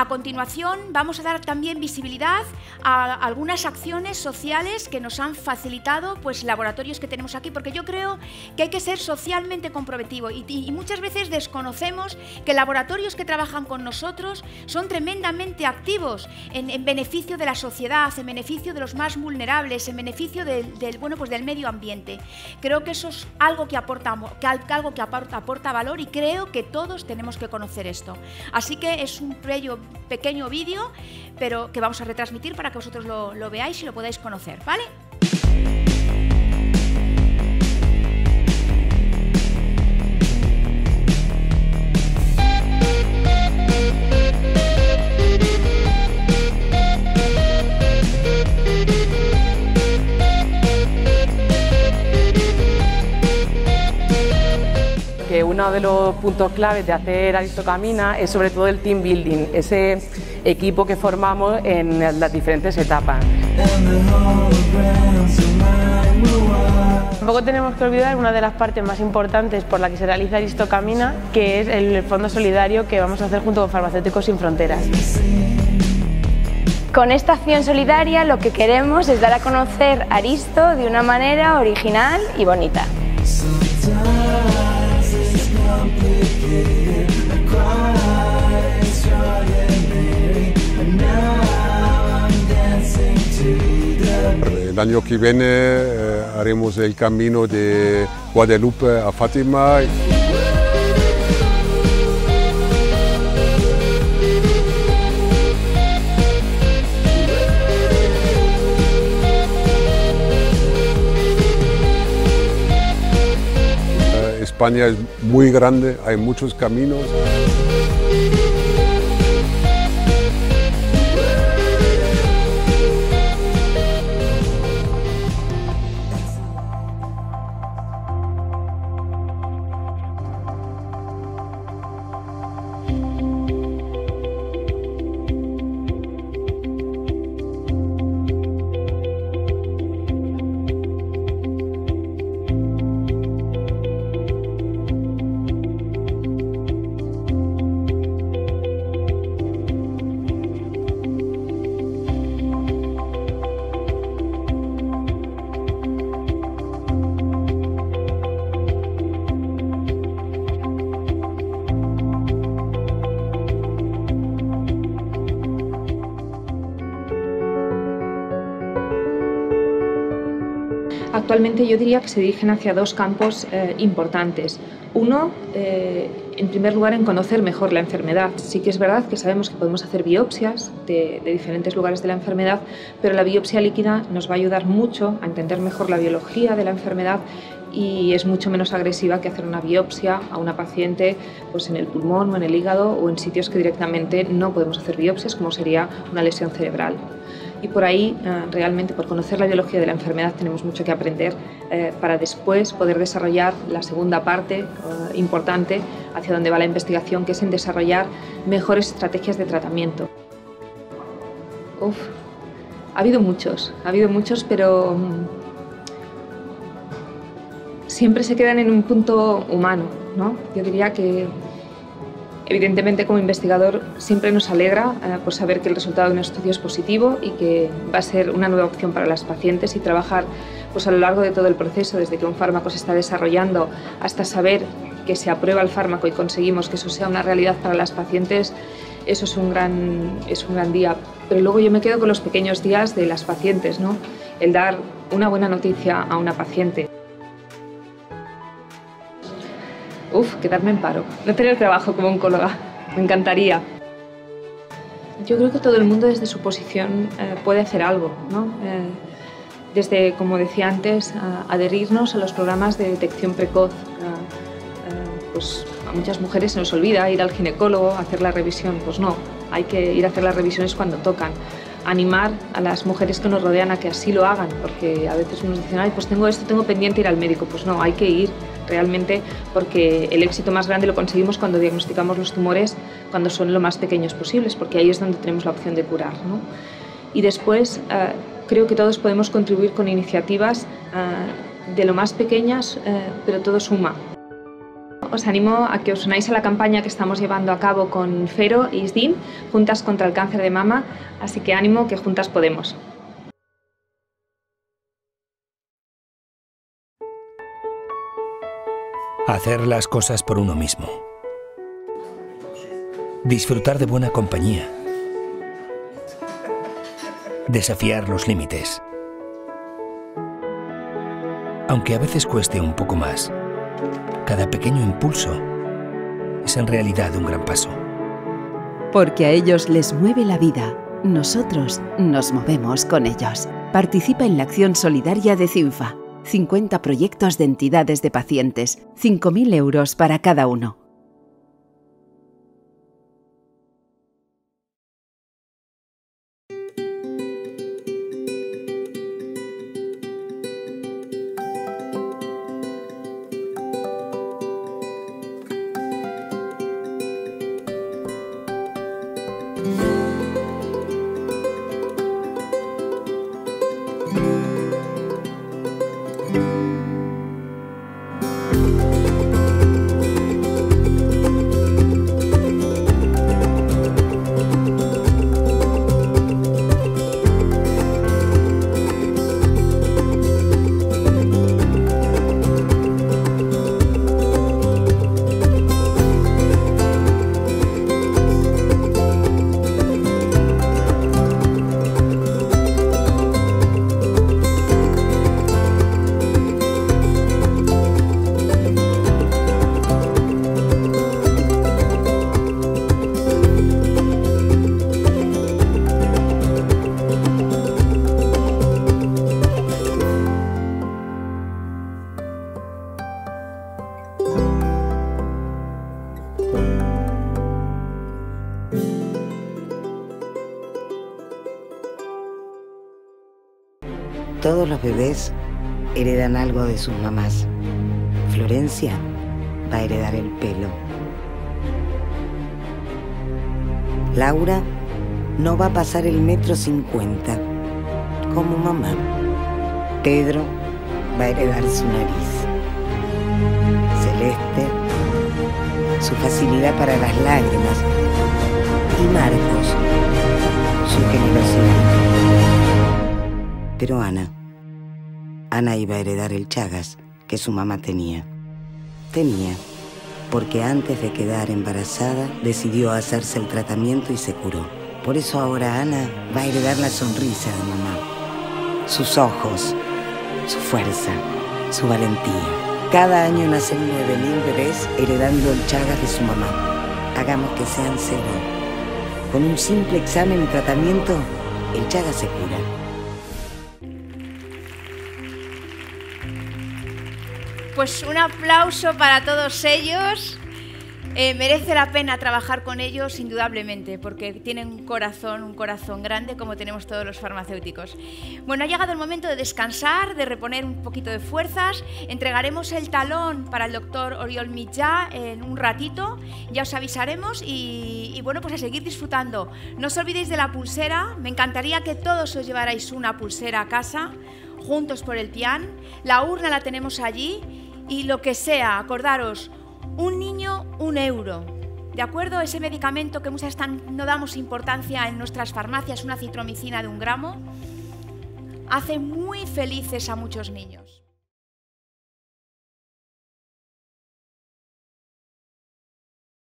A continuación, vamos a dar también visibilidad a algunas acciones sociales que nos han facilitado pues, laboratorios que tenemos aquí, porque yo creo que hay que ser socialmente comprometido y, muchas veces desconocemos que laboratorios que trabajan con nosotros son tremendamente activos en, en beneficio de la sociedad, en beneficio de los más vulnerables, en beneficio del, bueno, pues del medio ambiente. Creo que eso es algo que aporta, que algo que aporta, aporta valor y creo que todos tenemos que conocer esto. Así que es un bello pequeño vídeo, pero que vamos a retransmitir para que vosotros lo, lo veáis y lo podáis conocer, ¿vale? Uno de los puntos claves de hacer Aristocamina es sobre todo el team building, ese equipo que formamos en las diferentes etapas. Tampoco tenemos que olvidar una de las partes más importantes por la que se realiza Aristocamina, que es el fondo solidario que vamos a hacer junto con Farmacéuticos Sin Fronteras. Con esta acción solidaria lo que queremos es dar a conocer Aristo de una manera original y bonita. Año que viene eh, haremos el camino de Guadalupe a Fátima. Eh, España es muy grande, hay muchos caminos. Actualmente yo diría que se dirigen hacia dos campos eh, importantes. Uno, eh, en primer lugar, en conocer mejor la enfermedad. Sí que es verdad que sabemos que podemos hacer biopsias de, de, diferentes lugares de la enfermedad, pero la biopsia líquida nos va a ayudar mucho a entender mejor la biología de la enfermedad y es mucho menos agresiva que hacer una biopsia a una paciente pues en el pulmón o en el hígado o en sitios que directamente no podemos hacer biopsias, como sería una lesión cerebral y por ahí eh, realmente por conocer la biología de la enfermedad tenemos mucho que aprender eh, para después poder desarrollar la segunda parte eh, importante hacia donde va la investigación, que es en desarrollar mejores estrategias de tratamiento. Uf, ha habido muchos, ha habido muchos, pero mm, siempre se quedan en un punto humano, ¿no? Yo diría que Evidentemente, como investigador, siempre nos alegra eh, por saber que el resultado de un estudio es positivo y que va a ser una nueva opción para las pacientes y trabajar pues, a lo largo de todo el proceso, desde que un fármaco se está desarrollando hasta saber que se aprueba el fármaco y conseguimos que eso sea una realidad para las pacientes, eso es un gran, es un gran día. Pero luego yo me quedo con los pequeños días de las pacientes, ¿no? el dar una buena noticia a una paciente. Uf, quedarme en paro, no tener trabajo como oncóloga, me encantaría. Yo creo que todo el mundo desde su posición eh, puede hacer algo, ¿no? Eh, desde, como decía antes, a adherirnos a los programas de detección precoz. pues a muchas mujeres se nos olvida ir al ginecólogo, hacer la revisión, pues no, hay que ir a hacer las revisiones cuando tocan animar a las mujeres que nos rodean a que así lo hagan, porque a veces nos dicen, ay, pues tengo esto, tengo pendiente ir al médico. Pues no, hay que ir realmente porque el éxito más grande lo conseguimos cuando diagnosticamos los tumores cuando son lo más pequeños posibles, porque ahí es donde tenemos la opción de curar. ¿no? Y después eh, creo que todos podemos contribuir con iniciativas eh, de lo más pequeñas, eh, pero todo suma. os animo a que os unáis a la campaña que estamos llevando a cabo con FERO y ISDIN, Juntas contra el Cáncer de Mama, así que ánimo que juntas podemos. Hacer las cosas por uno mismo. Disfrutar de buena compañía. Desafiar los límites. Aunque a veces cueste un poco más, cada pequeño impulso es en realidad un gran paso. Porque a ellos les mueve la vida, nosotros nos movemos con ellos. Participa en la acción solidaria de CINFA. 50 proyectos de entidades de pacientes, 5.000 euros para cada uno. Todos los bebés heredan algo de sus mamás. Florencia va a heredar el pelo. Laura no va a pasar el metro cincuenta, como mamá. Pedro va a heredar su nariz. Celeste, su facilidad para las lágrimas. Y Marcos, su generosidad. Pero Ana, Ana iba a heredar el Chagas que su mamá tenía. Tenía, porque antes de quedar embarazada decidió hacerse el tratamiento y se curó. Por eso ahora Ana va a heredar la sonrisa de mamá, sus ojos, su fuerza, su valentía. Cada año nacen 9.000 bebés heredando el Chagas de su mamá. Hagamos que sean cero. Con un simple examen y tratamiento, el Chagas se cura. Pues un aplauso para todos ellos. Eh, merece la pena trabajar con ellos, indudablemente, porque tienen un corazón, un corazón grande como tenemos todos los farmacéuticos. Bueno, ha llegado el momento de descansar, de reponer un poquito de fuerzas. Entregaremos el talón para el doctor Oriol Mitjà en un ratito, ya os avisaremos y, y bueno, pues a seguir disfrutando. No os olvidéis de la pulsera, me encantaría que todos os llevarais una pulsera a casa, juntos por el pian. La urna la tenemos allí y lo que sea, acordaros, un niño, un euro. ¿De acuerdo? Ese medicamento que muchas tan, no damos importancia en nuestras farmacias, una citromicina de un gramo, hace muy felices a muchos niños.